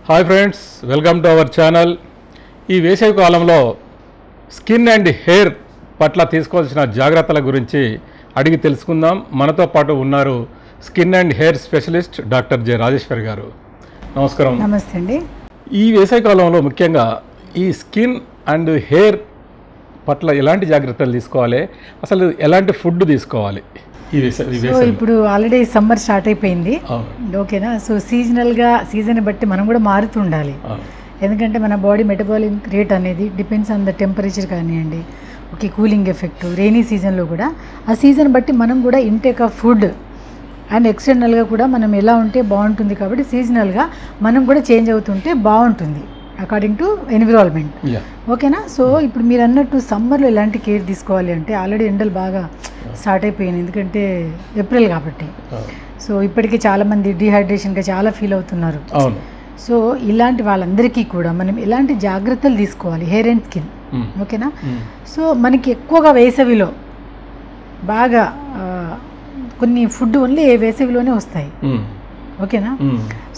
Hi friends welcome to our channel ఈ వేసవి కాలంలో స్కిన్ అండ్ హెయిర్ పట్ల తీసుకోవాల్సిన జాగ్రత్తల గురించి అడిగి తెలుసుకుందాం. మనతో పాటు ఉన్నారు skin and hair specialist doctor J Rajeshwar garu. నమస్కారం. నమస్తే అండి. ఈ వేసవి కాలంలో ముఖ్యంగా ఈ స్కిన్ అండ్ హెయిర్ పట్ల ఎలాంటి జాగ్రత్తలు తీసుకోవాలి? అసలు ఎలాంటి ఫుడ్ తీసుకోవాలి? సో ఇప్పుడు ఆల్రెడీ సమ్మర్ స్టార్ట్ అయిపోయింది. ఓకేనా? సో సీజనల్గా సీజన్ బట్టి మనం కూడా మారుతూ ఉండాలి ఎందుకంటే మన బాడీ మెటబాలిక్ రేట్ అనేది డిపెండ్స్ ఆన్ ద టెంపరేచర్ కానివ్వండి ఓకే కూలింగ్ ఎఫెక్ట్ రెయినీ సీజన్లో కూడా. ఆ సీజన్ బట్టి మనం కూడా ఇంటేక్ ఆఫ్ ఫుడ్ అండ్ ఎక్స్టర్నల్గా కూడా మనం ఎలా ఉంటే బాగుంటుంది కాబట్టి సీజనల్గా మనం కూడా చేంజ్ అవుతుంటే బాగుంటుంది అకార్డింగ్ టు ఎన్విరాన్మెంట్ ఓకేనా? సో ఇప్పుడు మీరు అన్నట్టు సమ్మర్లో ఎలాంటి కేర్ తీసుకోవాలి అంటే ఆల్రెడీ ఎండలు బాగా స్టార్ట్ అయిపోయాయి ఎందుకంటే ఏప్రిల్ కాబట్టి. సో ఇప్పటికే చాలామంది డీహైడ్రేషన్గా చాలా ఫీల్ అవుతున్నారు. సో ఇలాంటి వాళ్ళందరికీ కూడా మనం ఎలాంటి జాగ్రత్తలు తీసుకోవాలి? Hair and skin. ఓకేనా? మ్మ్. సో మనకి ఎక్కువగా వేసవిలో బాగా కొన్ని ఫుడ్ ఓన్లీ వేసవిలోనే వస్తాయి. ఓకేనా.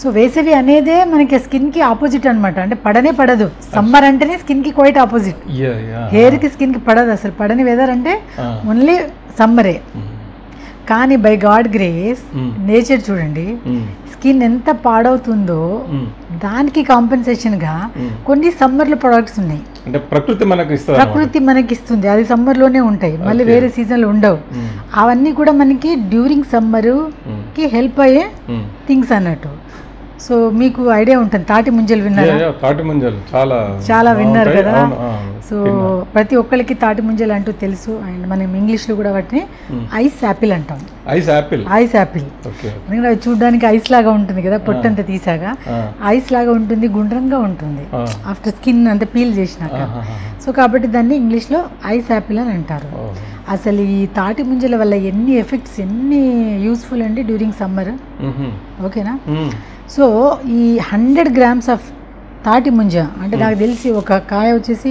సో వేసవి అనేదే మనకి స్కిన్కి ఆపోజిట్ అన్నమాట అంటే పడనే పడదు సమ్మర్ అంటేనే స్కిన్కి క్వైట్ ఆపోజిట్ యా యా హెయిర్కి స్కిన్కి పడదు అసలు పడని వెదర్ అంటే. ఓన్లీ సమ్మరే మ్మ్. కానీ బై గాడ్ గ్రేస్. నేచర్ చూడండి. స్కిన్ ఎంత పాడవుతుందో. దానికి కాంపెన్సేషన్గా మ్మ్. కొన్ని సమ్మర్లో ప్రొడక్ట్స్ ఉన్నాయి అంటే ప్రకృతి మనకు ఇస్తుంది ప్రకృతి మనకి ఇస్తుంది అది సమ్మర్లోనే ఉంటాయి మళ్ళీ. వేరే సీజన్లో ఉండవు అవన్నీ కూడా మనకి డ్యూరింగ్ సమ్మర్కి హెల్ప్ అయ్యే థింగ్స్ అన్నట్టు సో మీకు ఐడియా ఉంటుంది. తాటి ముంజలు విన్నారా? తాటి ముంజలు చాలా చాలా విన్నారు. కదా. సో. ప్రతి ఒక్కరికి తాటి ముంజలు అంటూ తెలుసు. అండ్ మనం ఇంగ్లీష్లో కూడా వాటిని. ఐస్ యాపిల్ అంటాం. Ice apple? Ice apple. ఎందుకంటే అది చూడడానికి ఐస్ లాగా ఉంటుంది కదా పొట్టంతా తీసాగా ఐస్ లాగా ఉంటుంది గుండ్రంగా ఉంటుంది. ఆఫ్టర్ స్కిన్ అంతా పీల్ చేసినాక. సో కాబట్టి దాన్ని ఇంగ్లీష్లో ఐస్ యాపిల్ అని అంటారు. అసలు ఈ తాటి ముంజల వల్ల ఎన్ని ఎఫెక్ట్స్ ఎన్ని యూస్ఫుల్ అండి డ్యూరింగ్ సమ్మర్. ఓకేనా. సో ఈ హండ్రెడ్ గ్రామ్స్ ఆఫ్ తాటి ముంజ అంటే నాకు తెలిసి ఒక కాయ వచ్చేసి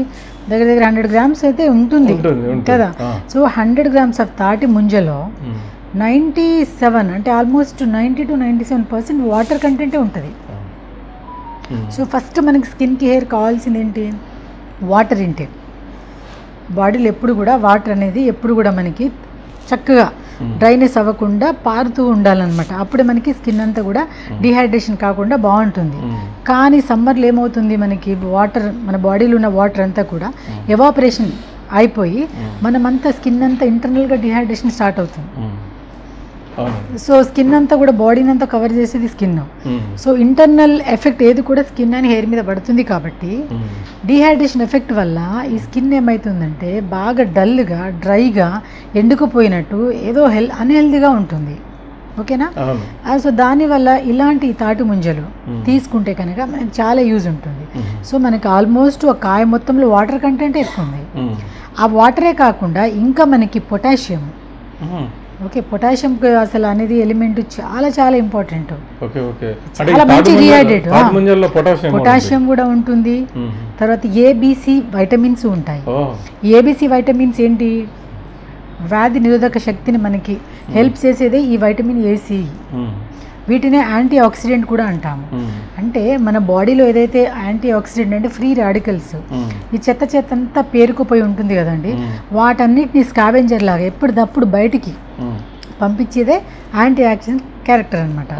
దగ్గర దగ్గర హండ్రెడ్ గ్రామ్స్ అయితే ఉంటుంది. కదా. సో హండ్రెడ్ గ్రామ్స్ ఆఫ్ తాటి ముంజలో మ్మ్. నైంటీ సెవెన్ అంటే almost ninety to ninety seven percent water కంటెంటే ఉంటుంది. మ్మ్. సో ఫస్ట్ మనకి స్కిన్కి హెయిర్ కావాల్సింది ఏంటి వాటర్ ఇంటేక్ బాడీలో ఎప్పుడు కూడా వాటర్ అనేది ఎప్పుడు కూడా మనకి చక్కగా డ్రైనెస్ అవ్వకుండా పారుతూ ఉండాలన్నమాట. అప్పుడే మనకి స్కిన్ అంతా కూడా డిహైడ్రేషన్ కాకుండా బాగుంటుంది. మ్మ్. కానీ సమ్మర్లో ఏమవుతుంది మనకి? వాటర్ మన బాడీలో ఉన్న వాటర్ అంతా కూడా ఎవాపరేషన్ అయిపోయి మనమంతా స్కిన్ అంతా ఇంటర్నల్గా డిహైడ్రేషన్ స్టార్ట్ అవుతుంది. సో స్కిన్ అంతా కూడా బాడీని అంతా కవర్ చేసేది స్కిన్. సో ఇంటర్నల్ ఎఫెక్ట్ ఏది కూడా స్కిన్ అని హెయిర్ మీద పడుతుంది కాబట్టి. డీహైడ్రేషన్ ఎఫెక్ట్ వల్ల ఈ స్కిన్ ఏమవుతుందంటే బాగా డల్గా డ్రైగా ఎండుకుపోయినట్టు ఏదో హెల్ అన్హెల్దీగా ఉంటుంది ఓకేనా సో దానివల్ల ఇలాంటి తాటి ముంజలు. తీసుకుంటే కనుక మనకి చాలా యూజ్ ఉంటుంది. సో మనకి ఆల్మోస్ట్ ఒక కాయ మొత్తంలో వాటర్ కంటెంట్ ఎక్కువ ఉంది. ఆ వాటరే కాకుండా ఇంకా మనకి పొటాషియం. ఓకే పొటాషియం అసలు అనేది ఎలిమెంట్ చాలా చాలా ఇంపార్టెంట్. చాలా మంచి పొటాషియం కూడా ఉంటుంది. తర్వాత ఏబిసి వైటమిన్స్ ఉంటాయి. ఏబిసి వైటమిన్స్ ఏంటి? వ్యాధి నిరోధక శక్తిని మనకి హెల్ప్ చేసేదే ఈ వైటమిన్ ఏసి. వీటినే యాంటీ ఆక్సిడెంట్ కూడా అంటాము. అంటే మన బాడీలో ఏదైతే యాంటీ ఆక్సిడెంట్ అంటే ఫ్రీ రాడికల్స్. ఈ చెత్త చెత్త అంతా పేరుకుపోయి ఉంటుంది కదండి. వాటన్నిటిని స్కావెంజర్ లాగా ఎప్పటిదప్పుడు బయటికి. పంపించేదే యాంటీ ఆక్సిడెంట్ క్యారెక్టర్ అనమాట.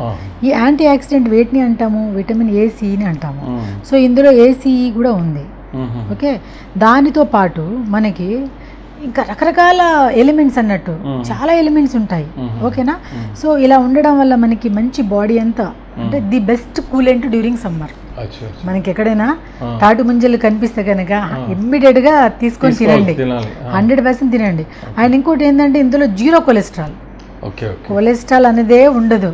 ఈ యాంటీ ఆక్సిడెంట్ వేటిని అంటాము విటమిన్ ఏసీని అంటాము. సో ఇందులో ఏసీఈ కూడా ఉంది. ఓకే దానితో పాటు మనకి ఇంకా రకరకాల ఎలిమెంట్స్ అన్నట్టు. చాలా ఎలిమెంట్స్ ఉంటాయి. ఓకేనా. సో ఇలా ఉండడం వల్ల మనకి మంచి బాడీ అంతా అంటే the best coolant during summer. మనకి ఎక్కడైనా. తాటి ముంజలు కనిపిస్తే కనుక ఇమ్మీడియట్గా తీసుకొని తినండి. హండ్రెడ్ పర్సెంట్ తినండి. అండ్ ఇంకోటి ఏంటంటే ఇందులో జీరో కొలెస్ట్రాల్. కొలెస్ట్రాల్ అనేదే ఉండదు.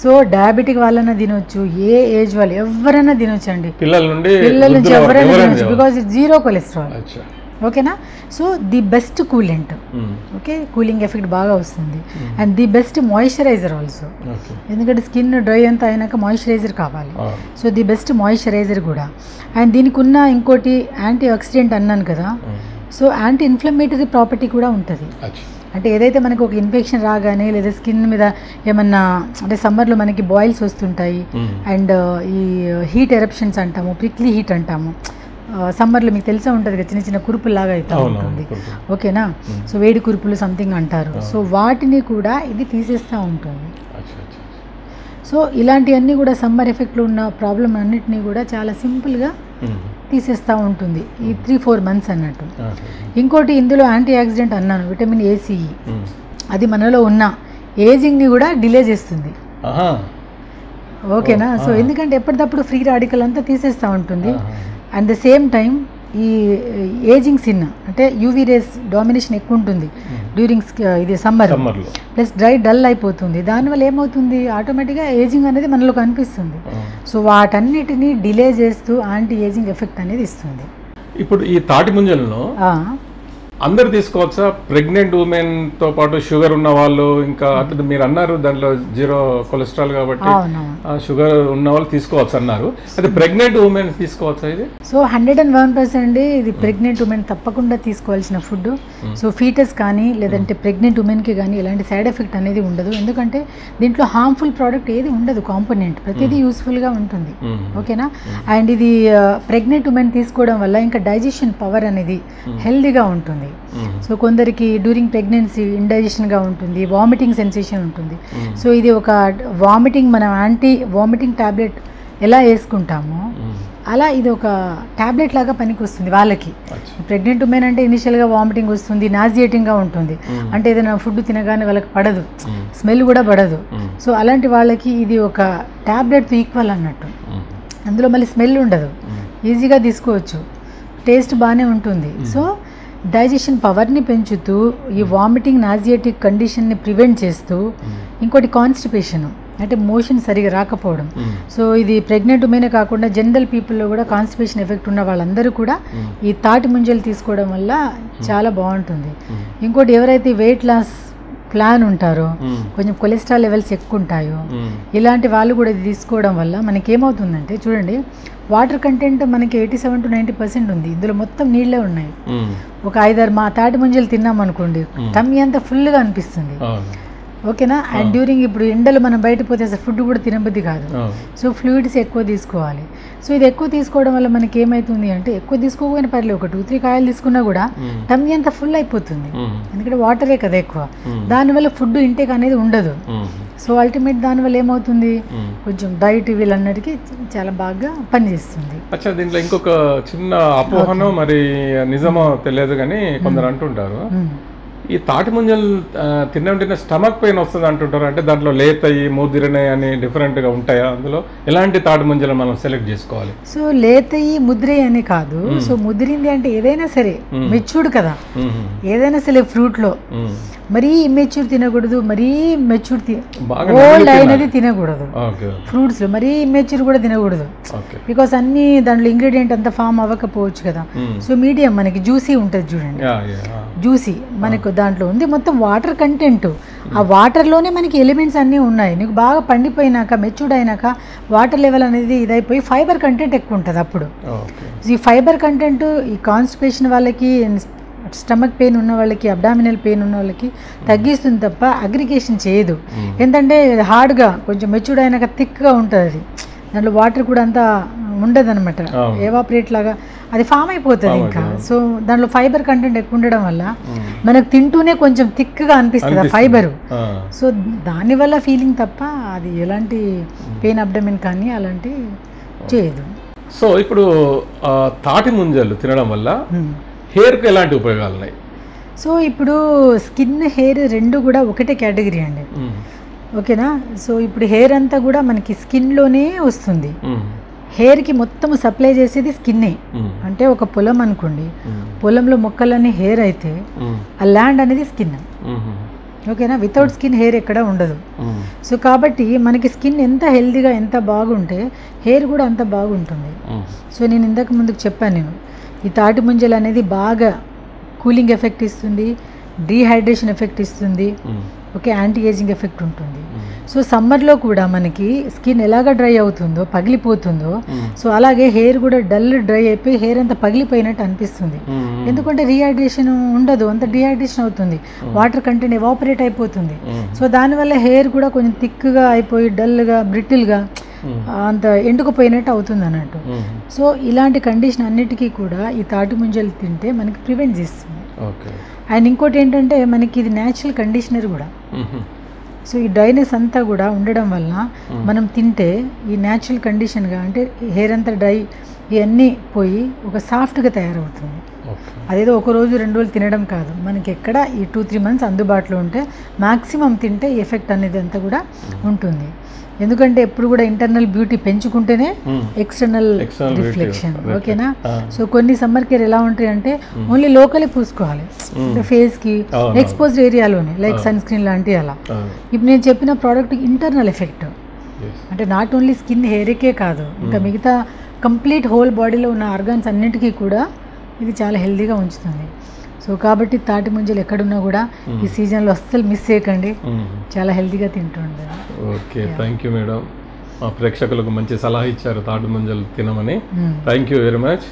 సో డయాబెటిక్ వాళ్ళైనా తినొచ్చు ఏ ఏజ్ వాళ్ళు ఎవరైనా తినొచ్చు అండి పిల్లల నుంచి ఎవరైనా తినొచ్చు. బికాజ్ జీరో కొలెస్ట్రాల్ ఓకేనా? So the best coolant. Hmm. Okay? Cooling effect బాగా వస్తుంది. And the best moisturiser also. ఎందుకంటే స్కిన్ డ్రై అంతా అయినాక మాయిశ్చరైజర్ కావాలి. ఆ. సో ది బెస్ట్ మాయిశ్చరైజర్ కూడా. అండ్ దీనికి ఉన్న ఇంకోటి యాంటీ ఆక్సిడెంట్ అన్నాను కదా. Hmm. So anti inflammatory property కూడా ఉంటుంది. అంటే ఏదైతే మనకు ఒక ఇన్ఫెక్షన్ రాగానే లేదా స్కిన్ మీద ఏమన్నా అంటే సమ్మర్లో మనకి బాయిల్స్ వస్తుంటాయి. అండ్ ఈ హీట్ ఎరప్షన్స్ అంటాము ప్రిక్లీ హీట్ అంటాము. సమ్మర్లో మీకు తెలిసే ఉంటుంది కదా చిన్న చిన్న కురుపులాగా అవుతూ అవును ఉంటుంది. ఓకేనా? సో వేడి కురుపులు సంథింగ్ అంటారు. సో వాటిని కూడా ఇది తీసేస్తూ ఉంటుంది. సో ఇలాంటివన్నీ కూడా సమ్మర్ ఎఫెక్ట్లో ఉన్న ప్రాబ్లం అన్నిటినీ కూడా చాలా సింపుల్గా. తీసేస్తూ ఉంటుంది. ఈ త్రీ ఫోర్ మంత్స్ అన్నట్టు. ఇంకోటి ఇందులో యాంటీ ఆక్సిడెంట్ అన్నాను విటమిన్ ఏసీఈ. అది మనలో ఉన్న ఏజింగ్ని కూడా డిలే చేస్తుంది. ఓకేనా? సో. ఎందుకంటే ఎప్పటికప్పుడు ఫ్రీ రాడికల్ అంతా తీసేస్తూ ఉంటుంది. అట్ ద సేమ్ టైం ఈ ఏజింగ్ సిన్ అంటే యూవీ రేస్ డామినేషన్ ఎక్కువ ఉంటుంది. డ్యూరింగ్ ఇది సమ్మర్ ప్లస్ డ్రై డల్ అయిపోతుంది. దానివల్ల ఏమవుతుంది? ఆటోమేటిక్గా ఏజింగ్ అనేది మనలో కనిపిస్తుంది. సో వాటన్నిటిని డిలే చేస్తూ యాంటీ ఏజింగ్ ఎఫెక్ట్ అనేది ఇస్తుంది. ఇప్పుడు ఈ తాటి ముంజలను అందరు తీసుకోవచ్చా? ప్రెగ్నెంట్ ఉమెన్తో పాటు షుగర్ ఉన్న వాళ్ళు ఇంకా అంటే మీరు అన్నారు దాంట్లో జీరో కొలెస్ట్రాల్ కాబట్టి షుగర్ ఉన్న వాళ్ళు తీసుకోవచ్చు అన్నారు. అయితే ప్రెగ్నెంట్ ఉమెన్ తీసుకోవచ్చా ఇది? So hundred and one percent ఇది ప్రెగ్నెంట్ ఉమెన్ తప్పకుండా తీసుకోవాల్సిన ఫుడ్. సో ఫీటస్ కానీ లేదంటే ప్రెగ్నెంట్ ఉమెన్కి కానీ ఎలాంటి సైడ్ ఎఫెక్ట్ అనేది ఉండదు. ఎందుకంటే దీంట్లో హార్మ్ఫుల్ ప్రోడక్ట్ ఏది ఉండదు కాంపోనెంట్ ప్రతిదీ యూస్ఫుల్గా ఉంటుంది. ఓకేనా? అండ్ ఇది ప్రెగ్నెంట్ ఉమెన్ తీసుకోవడం వల్ల ఇంకా డైజెషన్ పవర్ అనేది హెల్దీగా ఉంటుంది. మ్మ్. సో కొందరికి డ్యూరింగ్ ప్రెగ్నెన్సీ ఇండైజెషన్గా ఉంటుంది వామిటింగ్ సెన్సేషన్ ఉంటుంది. సో ఇది ఒక వామిటింగ్ మనం యాంటీ వామిటింగ్ ట్యాబ్లెట్ ఎలా వేసుకుంటామో మ్మ్. అలా ఇది ఒక ట్యాబ్లెట్ లాగా పనికి వస్తుంది వాళ్ళకి. ప్రెగ్నెంట్ ఉమెన్ అంటే ఇనిషియల్గా వామిటింగ్ వస్తుంది నాజియేటింగ్గా ఉంటుంది. అంటే ఏదైనా ఫుడ్ తినగానే వాళ్ళకి పడదు. స్మెల్ కూడా పడదు. సో అలాంటి వాళ్ళకి ఇది ఒక ట్యాబ్లెట్తో ఈక్వల్ అన్నట్టు. అందులో మళ్ళీ స్మెల్ ఉండదు. ఈజీగా తీసుకోవచ్చు టేస్ట్ బాగానే ఉంటుంది సో డైజెషన్ పవర్ని పెంచుతూ ఈ వామిటింగ్ నాజియేటిక్ కండిషన్ని ప్రివెంట్ చేస్తూ మ్మ్. ఇంకోటి కాన్స్టిపేషన్ అంటే మోషన్ సరిగా రాకపోవడం మ్మ్. సో ఇది ప్రెగ్నెంట్ ఉమెనే కాకుండా జనరల్ పీపుల్లో కూడా కాన్స్టిపేషన్ ఎఫెక్ట్ ఉన్న వాళ్ళందరూ కూడా మ్మ్. ఈ తాటి ముంజలు తీసుకోవడం వల్ల చాలా బాగుంటుంది. ఇంకోటి ఎవరైతే వెయిట్ లాస్ ప్లాన్ ఉంటారో. మ్మ్. కొంచెం కొలెస్ట్రాల్ లెవెల్స్ ఎక్కువ ఉంటాయో. ఇలాంటి వాళ్ళు కూడా ఇది తీసుకోవడం వల్ల మనకి ఏమవుతుందంటే చూడండి వాటర్ కంటెంట్ మనకి eighty seven to ninety percent ఉంది. ఇందులో మొత్తం నీళ్ళే ఉన్నాయి. మ్మ్. ఒక ఐదారు మా తాటి ముంజలు తిన్నాం అనుకోండి టమ్మీ అంతా ఫుల్గా అనిపిస్తుంది. ఓకేనా? అండ్ డ్యూరింగ్ ఇప్పుడు ఎండలు మనం బయట పోతే అసలు ఫుడ్ కూడా తినబుద్ధి కాదు. సో ఫ్లూయిడ్స్ ఎక్కువ తీసుకోవాలి. సో ఇది ఎక్కువ తీసుకోవడం వల్ల మనకి ఏమవుతుంది అంటే ఎక్కువ తీసుకోకపోయినా పర్లేదు ఒక టూ త్రీ కాయలు తీసుకున్నా కూడా మ్మ్. టమ్మీ అంతా ఫుల్ అయిపోతుంది. ఎందుకంటే వాటరే కదా ఎక్కువ. దానివల్ల ఫుడ్ ఇంటేక్ అనేది ఉండదు. సో అల్టిమేట్ దానివల్ల ఏమవుతుంది. కొంచెం డైట్ వీళ్ళన్నటికీ చాలా బాగా పనిచేస్తుంది. అచ్చా దీంట్లో ఇంకొక చిన్న అపోహను మరి నిజమో తెలియదు కానీ కొందరు అంటుంటారు. ఈ తాటి ముంజలు తిన్న స్టమక్ పెయిన్ వస్తుంది అంటుంటారు. అంటే దాంట్లో లేతయి మూదిరినాయి అని different గా ఉంటాయా అందులో? ఎలాంటి తాటి ముంజలు మనం సెలెక్ట్ చేసుకోవాలి? సో లేతయి ముద్రే అని కాదు. సో ముదిరింది అంటే ఏదైనా సరే మెచ్యూర్డ్ కదా. ఏదైనా సరే ఫ్రూట్లో. మరీ ఇమ్మెచ్యూర్ తినకూడదు మరీ మెచ్యూర్ బాగా ఓల్డ్ అయినది తినకూడదు. ఫ్రూట్స్లో మరీ ఇమ్మెచ్యూర్ కూడా తినకూడదు. బికాస్ అన్ని దాంట్లో ఇంగ్రీడియంట్ అంతా ఫామ్ అవ్వకపోవచ్చు కదా. సో మీడియం మనకి జ్యూసీ ఉంటుంది చూడండి. జ్యూసీ మనకు దాంట్లో ఉంది. మొత్తం వాటర్ కంటెంట్. ఆ వాటర్లోనే మనకి ఎలిమెంట్స్ అన్నీ ఉన్నాయి. నీకు బాగా పండిపోయినాక మెచ్యూర్డ్ అయినాక వాటర్ లెవెల్ అనేది ఇదైపోయి ఫైబర్ కంటెంట్ ఎక్కువ ఉంటుంది అప్పుడు. ఈ ఫైబర్ కంటెంట్ ఈ కాన్స్టిపేషన్ వాళ్ళకి స్టమక్ పెయిన్ ఉన్న వాళ్ళకి అబ్డామినల్ పెయిన్ ఉన్న వాళ్ళకి తగ్గిస్తుంది తప్ప అగ్రిగేషన్ చేయదు. ఏంటంటే హార్డ్గా కొంచెం మెచ్యూర్డ్ అయినాక థిక్గా ఉంటుంది అది. దాంట్లో వాటర్ కూడా అంతా ఉండదు అనమాట అవును. ఎవాపరేట్ లాగా అది ఫామ్ అయిపోతుంది ఇంకా. సో దాంట్లో ఫైబర్ కంటెంట్ ఎక్కువ ఉండడం వల్ల. మనకు తింటూనే కొంచెం థిక్గా అనిపిస్తుంది ఆ. ఫైబరు. సో దానివల్ల ఫీలింగ్ తప్ప అది ఎలాంటి పెయిన్ అబ్డమిన్ కానీ అలాంటి చేయదు సో ఇప్పుడు తాటి ముంజలు తినడం వల్ల. హెయిర్కి ఎలాంటి ఉపయోగాలు ఉన్నాయి సో ఇప్పుడు స్కిన్ హెయిర్ రెండు కూడా ఒకటే కేటగిరీ అండి. ఓకేనా సో ఇప్పుడు హెయిర్ అంతా కూడా మనకి స్కిన్లోనే వస్తుంది. హెయిర్కి మొత్తం సప్లై చేసేది స్కిన్నే. అంటే ఒక పొలం అనుకోండి. పొలంలో మొక్కలన్నీ హెయిర్ అయితే. ఆ ల్యాండ్ అనేది స్కిన్. ఓకేనా వితౌట్ స్కిన్ హెయిర్ ఎక్కడ ఉండదు. సో కాబట్టి మనకి స్కిన్ ఎంత హెల్తీగా ఎంత బాగుంటే హెయిర్ కూడా అంత బాగుంటుంది. సో నేను ఇంతకు ముందుకు చెప్పాను నేను ఈ తాటి ముంజలు అనేది బాగా కూలింగ్ ఎఫెక్ట్ ఇస్తుంది డీహైడ్రేషన్ ఎఫెక్ట్ ఇస్తుంది hmm. Okay anti ageing effect ఉంటుంది. సో సమ్మర్లో కూడా మనకి స్కిన్ ఎలాగ డ్రై అవుతుందో పగిలిపోతుందో. సో అలాగే హెయిర్ కూడా డల్ డ్రై అయిపోయి హెయిర్ అంతా పగిలిపోయినట్టు అనిపిస్తుంది. ఎందుకంటే రీహైడ్రేషన్ ఉండదు అంత డిహైడ్రేషన్ అవుతుంది వాటర్ కంటెంట్ ఎవాపరేట్ అయిపోతుంది. సో దానివల్ల హెయిర్ కూడా కొంచెం థిక్గా అయిపోయి డల్గా బ్రిటిల్గా. అంత ఎండుకుపోయినట్టు అవుతుంది అన్నట్టు. సో ఇలాంటి కండిషన్ అన్నిటికీ కూడా ఈ తాటి ముంజలు తింటే మనకి ప్రివెంట్ చేస్తుంది అండ్ ఇంకోటి ఏంటంటే మనకి ఇది న్యాచురల్ కండిషనర్ కూడా. సో ఈ డ్రైనెస్ అంతా కూడా ఉండడం వల్ల మనం తింటే ఈ న్యాచురల్ కండిషన్గా అంటే హెయిర్ అంతా డ్రై ఇవన్నీ పోయి ఒక సాఫ్ట్గా తయారవుతుంది. అదేదో ఒక రోజు రెండు రోజులు తినడం కాదు. మనకి ఎక్కడ ఈ టూ త్రీ మంత్స్ అందుబాటులో ఉంటే మ్యాక్సిమం తింటే ఎఫెక్ట్ అనేది అంతా కూడా ఉంటుంది. ఎందుకంటే ఎప్పుడు కూడా ఇంటర్నల్ బ్యూటీ పెంచుకుంటేనే. External reflection. ఓకేనా. సో కొన్ని సమ్మర్ కేర్ ఎలా ఉంటాయి అంటే ఓన్లీ లోకలే పూసుకోవాలి. అంటే ఫేస్కి. ఎక్స్పోజ్డ్ ఏరియాలోనే లైక్ సన్ స్క్రీన్ లాంటివి అలా. ఆ. ఇప్పుడు నేను చెప్పిన ప్రోడక్ట్ ఇంటర్నల్ ఎఫెక్ట్. అంటే నాట్ ఓన్లీ స్కిన్ హెయిర్కే కాదు ఇంకా మిగతా కంప్లీట్ హోల్ బాడీలో ఉన్న ఆర్గాన్స్ అన్నిటికీ కూడా ఇది చాలా హెల్తీగా ఉంచుతుంది. సో కాబట్టి తాటి ముంజలు ఎక్కడున్నా కూడా ఈ సీజన్లో అస్సలు మిస్ చేయకండి. చాలా హెల్తీగా తింటుండే. ఓకే థ్యాంక్ యూ మేడం మా ప్రేక్షకులకు మంచి సలహా ఇచ్చారు తాడు ముంజలు తినమని. Thank you very much